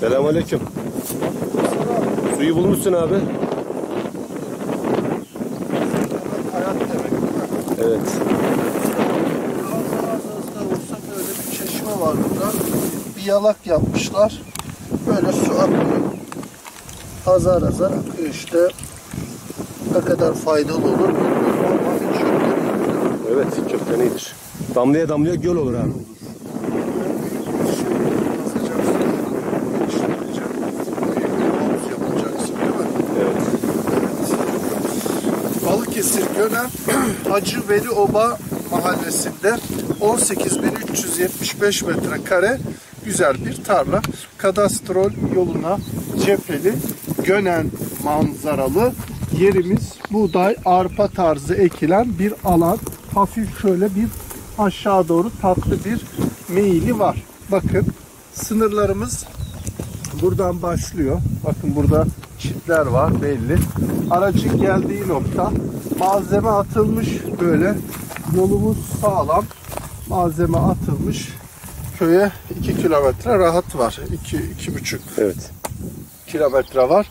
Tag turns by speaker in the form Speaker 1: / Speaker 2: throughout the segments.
Speaker 1: Selamünaleyküm. Suyu bulmuşsun abi. Evet.
Speaker 2: Böyle bir çeşme var burada. Bir yalak yapmışlar. Böyle su akıyor. Azar azar akıyor işte. Ne kadar faydalı olur bilmiyorum ama.
Speaker 1: Evet kökten iyidir. Damlaya damlaya göl olur abi. Evet.
Speaker 2: Balıkesir Gönen Hacı Veli Oba mahallesinde 18.375 metrekare güzel bir tarla. Kadastrol yoluna cepheli Gönen manzaralı yerimiz buğday, arpa tarzı ekilen bir alan. Hafif şöyle bir aşağı doğru tatlı bir meyili var. Bakın sınırlarımız buradan başlıyor. Bakın burada çitler var belli. Aracın geldiği nokta malzeme atılmış böyle. Yolumuz sağlam. Malzeme atılmış. Köye 2 kilometre rahat var. 2 iki, buçuk
Speaker 1: Evet.
Speaker 2: kilometre var.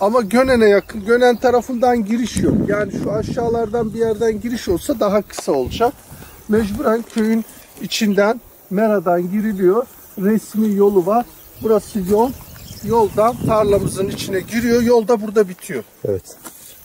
Speaker 2: Ama Gönen'e yakın. Gönen tarafından giriş yok. Yani şu aşağılardan bir yerden giriş olsa daha kısa olacak. Mecburen köyün içinden Mera'dan giriliyor. Resmi yolu var. Burası yol. Yoldan tarlamızın içine giriyor. Yol da burada bitiyor.
Speaker 1: Evet.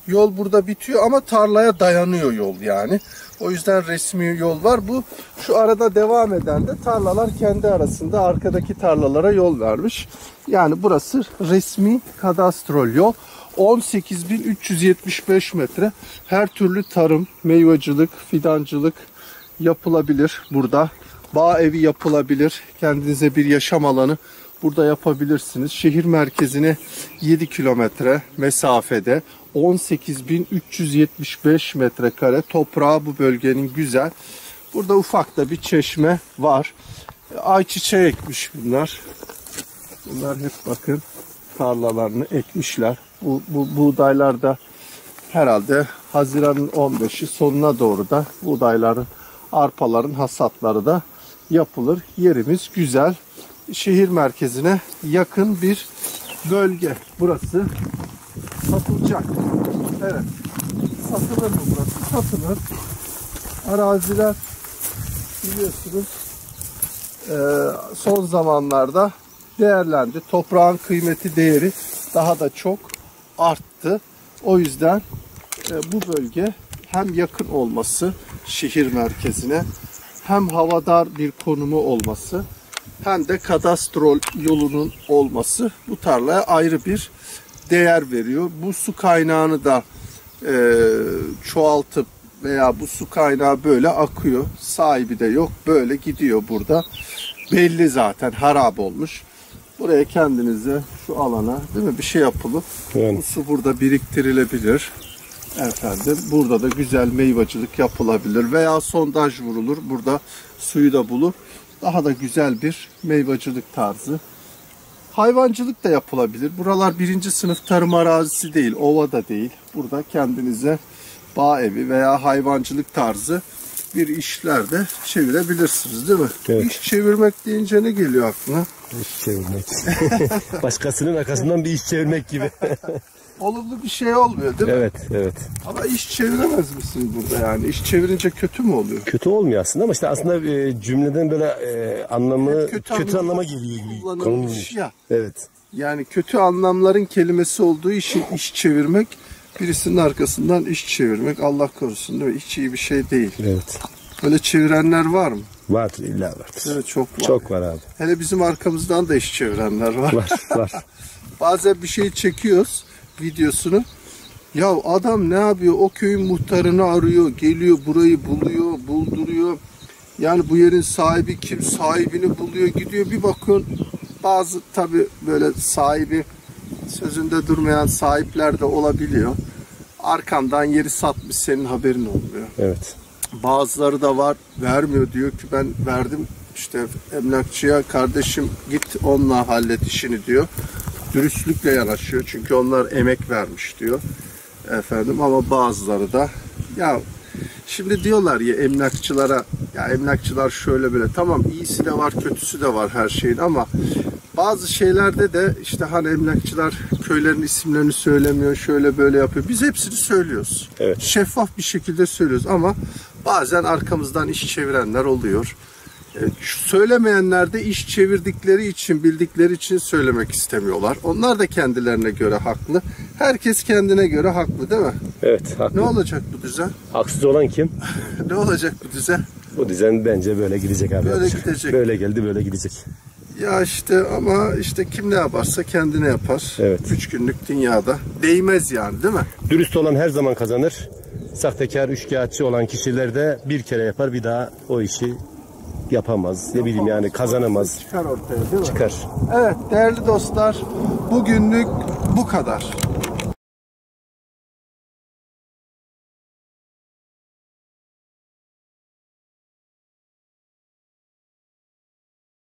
Speaker 2: Yol burada bitiyor ama tarlaya dayanıyor yol yani. O yüzden resmi yol var. Bu şu arada devam eden de tarlalar kendi arasında arkadaki tarlalara yol vermiş. Yani burası resmi kadastrol yol. 18.375 metre. Her türlü tarım, meyvacılık, fidancılık yapılabilir burada. Bağ evi yapılabilir. Kendinize bir yaşam alanı burada yapabilirsiniz. Şehir merkezine 7 kilometre mesafede 18.375 metrekare toprağı bu bölgenin güzel. Burada ufak da bir çeşme var. Ayçiçeği ekmiş bunlar. Bunlar hep bakın tarlalarını ekmişler. Bu, bu buğdaylar da herhalde Haziran'ın 15'i sonuna doğru da buğdayların, arpaların hasatları da yapılır. Yerimiz güzel. Şehir merkezine yakın bir bölge. Burası satılacak. Evet. Satılır mı burası? Satılır. Araziler biliyorsunuz eee, son zamanlarda değerlendi. Toprağın kıymeti değeri daha da çok arttı. O yüzden e, bu bölge hem yakın olması şehir merkezine hem havadar bir konumu olması hem de kadastrol yolunun olması bu tarlaya ayrı bir değer veriyor. Bu su kaynağını da e, çoğaltıp veya bu su kaynağı böyle akıyor. Sahibi de yok. Böyle gidiyor burada. Belli zaten harap olmuş. Buraya kendinize şu alana değil mi bir şey yapılıp
Speaker 1: Yani.
Speaker 2: bu su burada biriktirilebilir. Efendim burada da güzel meyvacılık yapılabilir veya sondaj vurulur. Burada suyu da bulur. Daha da güzel bir meyvacılık tarzı. Hayvancılık da yapılabilir. Buralar birinci sınıf tarım arazisi değil, ova da değil. Burada kendinize bağ evi veya hayvancılık tarzı bir işler de çevirebilirsiniz değil mi?
Speaker 1: Evet.
Speaker 2: İş çevirmek deyince ne geliyor aklına?
Speaker 1: İş çevirmek. Başkasının arkasından bir iş çevirmek gibi.
Speaker 2: Olumlu bir şey olmuyor değil mi?
Speaker 1: evet, evet.
Speaker 2: Ama iş çeviremez misin burada yani? İş çevirince kötü mü oluyor?
Speaker 1: Kötü olmuyor aslında ama işte aslında e, cümleden böyle e, anlamı
Speaker 2: Hep
Speaker 1: kötü,
Speaker 2: kötü
Speaker 1: anlama geliyor
Speaker 2: kullanılmış ya.
Speaker 1: Evet.
Speaker 2: Yani kötü anlamların kelimesi olduğu için iş çevirmek, birisinin arkasından iş çevirmek Allah korusun değil mi? Hiç iyi bir şey değil.
Speaker 1: Evet.
Speaker 2: Böyle çevirenler var mı?
Speaker 1: Vardır illa vardır.
Speaker 2: Evet çok var.
Speaker 1: Çok var abi.
Speaker 2: Hele bizim arkamızdan da iş çevirenler var.
Speaker 1: Var, var.
Speaker 2: Bazen bir şey çekiyoruz videosunu. Ya adam ne yapıyor? O köyün muhtarını arıyor, geliyor burayı buluyor, bulduruyor. Yani bu yerin sahibi kim? Sahibini buluyor, gidiyor. Bir bakıyorsun bazı tabi böyle sahibi sözünde durmayan sahipler de olabiliyor. Arkandan yeri satmış senin haberin olmuyor.
Speaker 1: Evet.
Speaker 2: Bazıları da var vermiyor diyor ki ben verdim işte emlakçıya kardeşim git onunla hallet işini diyor. Dürüstlükle yanaşıyor çünkü onlar emek vermiş diyor. Efendim ama bazıları da ya şimdi diyorlar ya emlakçılara ya emlakçılar şöyle böyle tamam iyisi de var kötüsü de var her şeyin ama Bazı şeylerde de işte hani emlakçılar köylerin isimlerini söylemiyor, şöyle böyle yapıyor. Biz hepsini söylüyoruz.
Speaker 1: Evet.
Speaker 2: Şeffaf bir şekilde söylüyoruz ama bazen arkamızdan iş çevirenler oluyor. Söylemeyenler de iş çevirdikleri için, bildikleri için söylemek istemiyorlar. Onlar da kendilerine göre haklı. Herkes kendine göre haklı değil mi?
Speaker 1: Evet
Speaker 2: Ne
Speaker 1: haklı.
Speaker 2: olacak bu düzen?
Speaker 1: Haksız olan kim?
Speaker 2: Ne olacak bu düzen?
Speaker 1: Bu düzen bence böyle gidecek abi.
Speaker 2: Böyle
Speaker 1: yapacak.
Speaker 2: gidecek.
Speaker 1: Böyle geldi böyle gidecek.
Speaker 2: Ya işte ama işte kim ne yaparsa kendine yapar.
Speaker 1: Evet.
Speaker 2: Üç günlük dünyada. Değmez yani değil mi?
Speaker 1: Dürüst olan her zaman kazanır. Sahtekar, üçkağıtçı olan kişiler de bir kere yapar bir daha o işi yapamaz. Ne bileyim yani kazanamaz.
Speaker 2: Çıkar ortaya değil mi?
Speaker 1: Çıkar.
Speaker 2: Evet değerli dostlar bugünlük bu kadar.